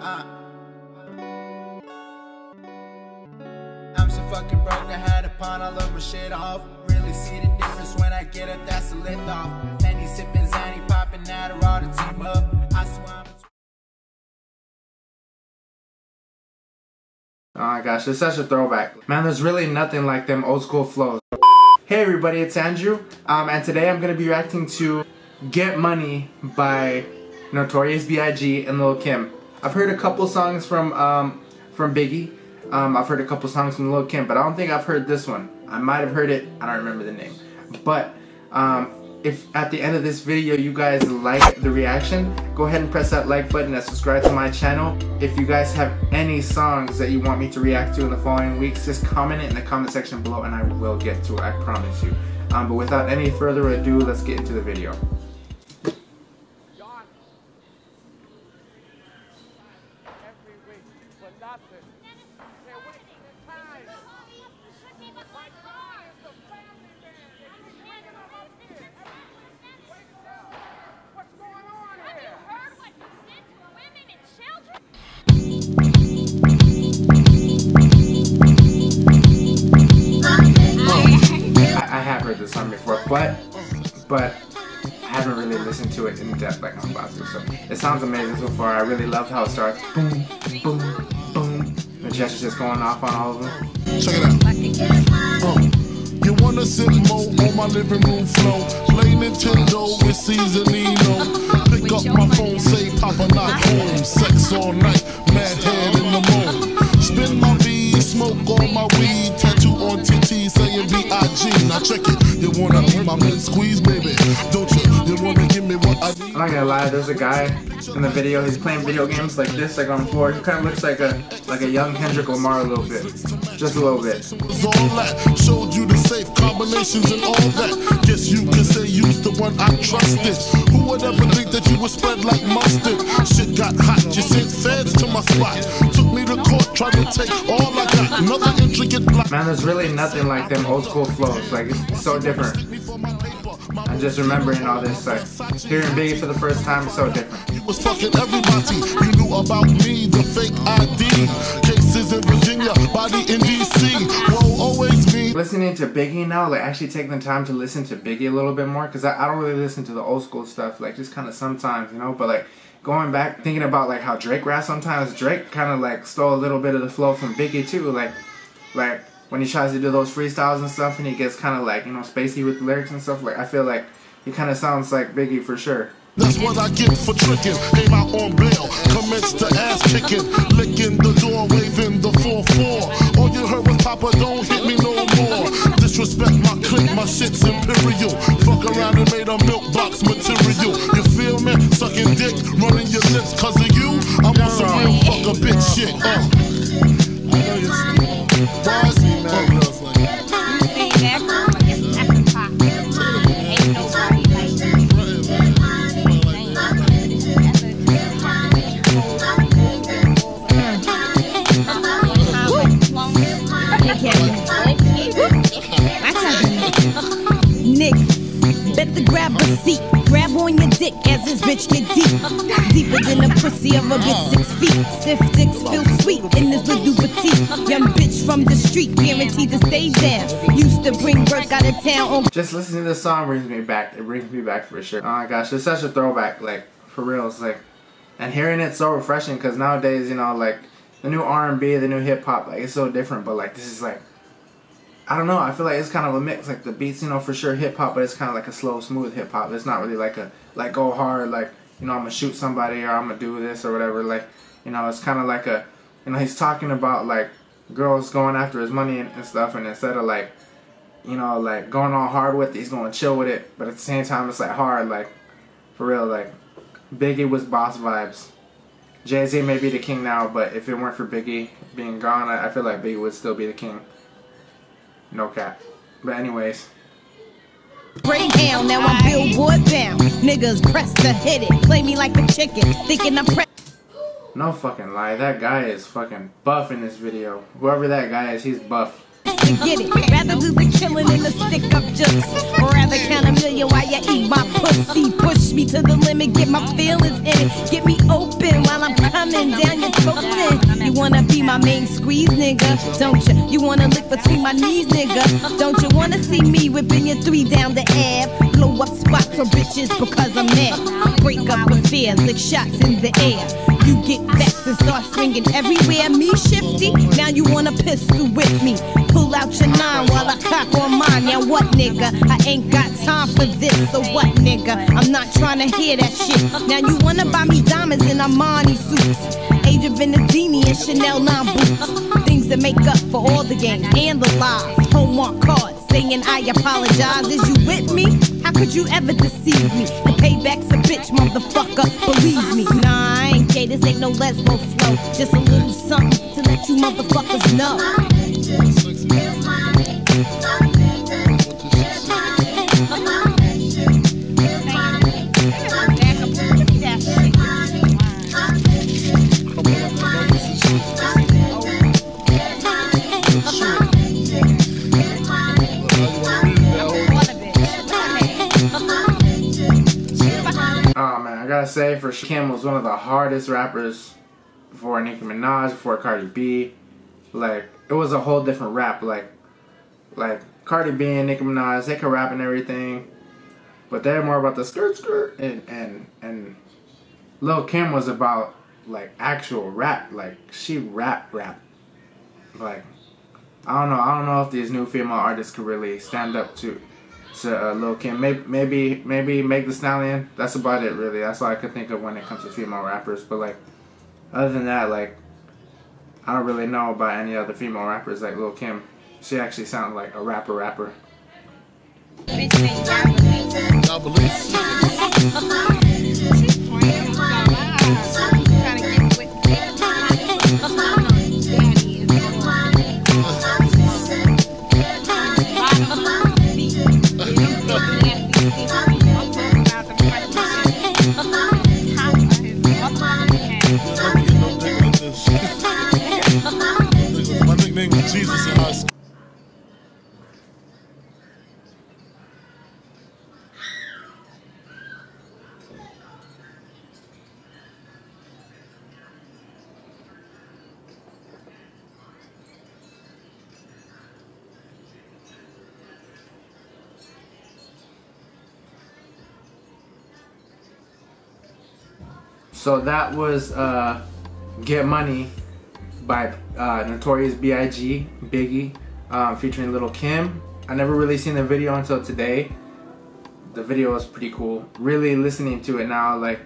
Uh. I'm so fucking broke, I had to pawn all my shit off. Really see the difference when I get up, that's a lift off. Penny sipping, Zanny popping, team up. I swear Oh my gosh, it's such a throwback. Man, there's really nothing like them old school flows. Hey everybody, it's Andrew, um, and today I'm gonna be reacting to Get Money by Notorious B.I.G. and Lil Kim. I've heard a couple songs from um, from Biggie. Um, I've heard a couple songs from Lil Kim, but I don't think I've heard this one. I might have heard it. I don't remember the name. But um, if at the end of this video you guys like the reaction, go ahead and press that like button and subscribe to my channel. If you guys have any songs that you want me to react to in the following weeks, just comment it in the comment section below and I will get to it, I promise you. Um, but without any further ado, let's get into the video. every week I, have heard this song before, but but I haven't really listened to it in depth like I'm about to. So it sounds amazing so far. I really loved how it starts. Boom, boom, gestures just going off on all of them. Check it out. Uh, you wanna sit more on my living room floor? Play Nintendo with Cease and Joe. Pick up my phone, say Papa not home. Sex all night, mad head in the moon. Spin my V, smoke all my weed. Tattoo on TT saying B.I.G. Now check it. You wanna be my man squeeze, baby? Don't I'm not gonna lie, there's a guy in the video, he's playing video games like this, like on the floor. He kinda looks like a like a young Kendrick Lamar a little bit. Just a little bit. Showed you the safe combinations and all that. Guess you can say you's the one I trusted. Who would ever think that you would spread like mustard? Shit got hot, you sent feds to my spot. Took me to court, tried to take all I got. Another intricate block. Man, there's really nothing like them old school flows. Like it's so different. Just remembering all this, like hearing Biggie for the first time is so different. You was fucking everybody. You knew about me, the fake ID. Cases in Virginia, body in DC. Whoa, always me. Listening to Biggie now, like actually taking the time to listen to Biggie a little bit more, because I, I don't really listen to the old school stuff, like just kind of sometimes, you know. But like going back, thinking about like how Drake raps sometimes, Drake kind of like stole a little bit of the flow from Biggie too, like like when he tries to do those freestyles and stuff, and he gets kind of like you know spacey with lyrics and stuff. Like I feel like he kind of sounds like Biggie for sure. That's what I get for tricking. Came out on bail, commenced to ass kicking, licking the door, waving the 4-4. All you heard was Papa, don't hit me no more. Disrespect my clique, my shit's imperial. Fuck around and made a milk box material. You feel me? Sucking dick, running bitch get deep. Deeper than the pussy a bitch six feet. Stiff dicks feel sweet in this little petite. Young bitch from the street, guaranteed to stay down. Used to bring work out of town Just listening to this song brings me back. It brings me back for sure. Oh my gosh, it's such a throwback. Like for real, it's like, and hearing it so refreshing because nowadays, you know, like the new R and B, the new hip hop, like it's so different. But like this is like, I don't know. I feel like it's kind of a mix. Like the beats, you know, for sure hip hop, but it's kind of like a slow, smooth hip hop. It's not really like a like go hard, like you know, I'm gonna shoot somebody or I'm gonna do this or whatever. Like you know, it's kind of like a, you know, he's talking about like girls going after his money and, and stuff, and instead of like you know, like going all hard with it, he's going to chill with it. But at the same time, it's like hard, like for real, like Biggie was boss vibes. Jay Z may be the king now, but if it weren't for Biggie being gone, I, I feel like Biggie would still be the king. No cap. But anyways, Greyhound. Now I'm billboard bound. Niggas press to hit it. Play me like a chicken. Thinking I'm pre- no fucking lie, that guy is fucking buff in this video. Whoever that guy is, he's buff. To get it. Rather do the killing than the stick up jokes. Rather count a million while you eat my pussy. Push me to the limit, get my feelings in it. Get me open while I'm coming down your throat. You wanna be my main squeeze, nigga? Don't you? You wanna lick between my knees, nigga? Don't you wanna see me whipping your three down the Ave? For bitches because I'm mad. Break up with affairs, lick shots in the air. You get vexed and start swinging everywhere. Me shifty, now you want a pistol with me. Pull out your nine while I cock on mine. Now what, nigga? I ain't got time for this. So what, nigga? I'm not trying to hear that shit. Now you wanna buy me diamonds in Armani suits. Of Venedini and Chanel 9 boots. Things that make up for all the games and the lies. Homework cards saying I apologize. Is you with me? How could you ever deceive me? The payback's a bitch, motherfucker. Believe me. Nah, I ain't gay. This ain't no lesbo flow. Just a little something to let you motherfuckers know. Say for sure, Kim was one of the hardest rappers before Nicki Minaj, before Cardi B. Like it was a whole different rap. Like like Cardi B and Nicki Minaj, they could rap and everything, but they're more about the skirt skirt and and and Lil Kim was about like actual rap. Like she rap rap. Like I don't know. I don't know if these new female artists could really stand up to to uh, Lil Kim. Maybe maybe maybe Meg The Stallion. That's about it really. That's all I could think of when it comes to female rappers. But like other than that, like I don't really know about any other female rappers like Lil Kim. She actually sounded like a rapper rapper. So that was uh, Get Money by uh, Notorious B.I.G. Biggie um, featuring Little Kim. I never really seen the video until today. The video was pretty cool. Really listening to it now, like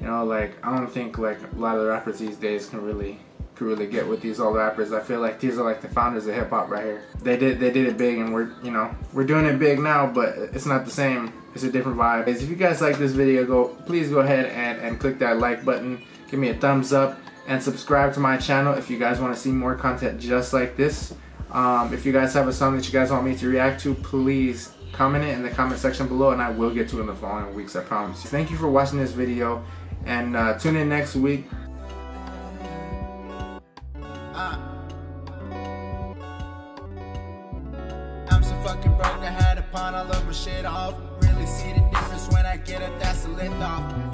you know, like I don't think like a lot of the rappers these days can really really get with these old rappers. I feel like these are like the founders of hip hop right here. They did they did it big, and we're you know we're doing it big now, but it's not the same. It's a different vibe. If you guys like this video, go please go ahead and and click that like button. Give me a thumbs up and subscribe to my channel if you guys want to see more content just like this. Um, if you guys have a song that you guys want me to react to, please comment it in the comment section below and I will get to it in the following weeks, I promise. Thank you for watching this video and uh, tune in next week. Broke, I had to pawn all of my shit off. Really see the difference when I get up, that's a lift off.